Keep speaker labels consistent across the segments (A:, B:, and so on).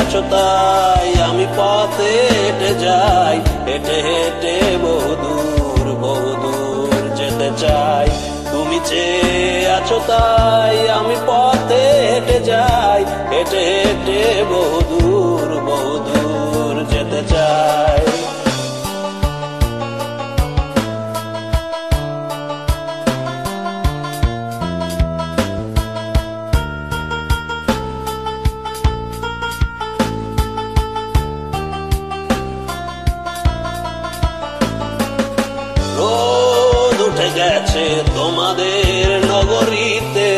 A: আছো তাই আমি পথে হেঁটে যাই। হেঁটে হেঁটে বহুদূর বহুদূর যেতে চাই। তুমি চেয়ে আছো তাই আমি পথে গেছে তোমাদের নগরীতে,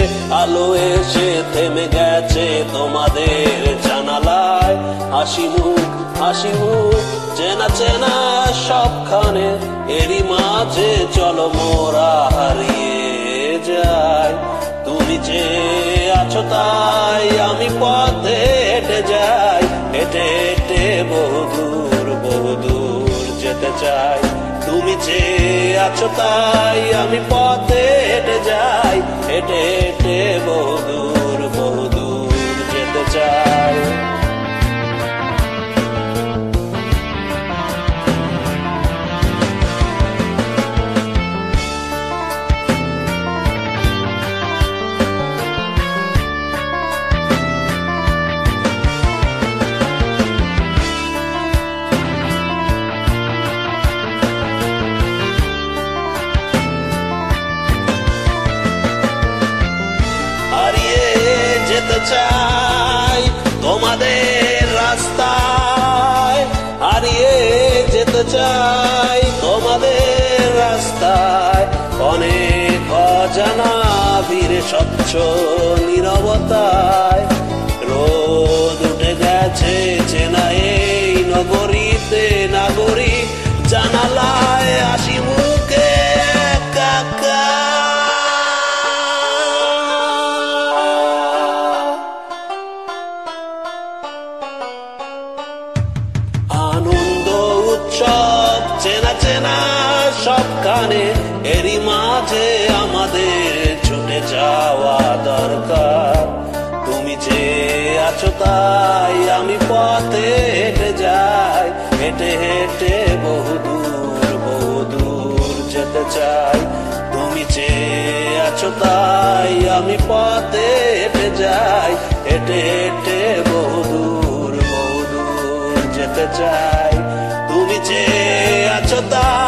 A: আলো এসে থেমে গেছে তোমাদের জানালায়। হাসি মুখ হাসি মুখ, চেনা চেনা সবখানে এরই মাঝে চলো মোরা হারিয়ে যাই তুমি যে আছো তাই আমি পথে হেঁটে যাই, হেঁটে হেঁটে বহুদূর বহুদূর যেতে চাই। তুমি যে আছো তাই আমি পথে হেঁটে যাই। হেঁটে হেঁটে বহুদূর বহুদূর যেতে চাই। চাই, তোমাদের রাস্তায় হারিয়ে যেতে চাই, তোমাদের রাস্তায় অনেক অজানা বীরে স্বচ্ছ নিরবতায়। রোদ উঠে গেছে চেনা এই নগরীতে, নাগরিক জানালায় আসি মুখে। উৎসব চেনা চেনা সবখানে এরই মাঝে আমাদের ছুটে যাওয়া দরকার। তুমি যে আছো তাই আমি পথে হেঁটে যাই, হেঁটে হেঁটে বহু বহুদূর বহুদূর যেতে চাই। তুমি যে আছো তাই আমি পথে হেঁটে যাই, হেঁটে হেঁটে বহু বহুদূর বহুদূর যেতে চাই। তুমি যে আছো তাই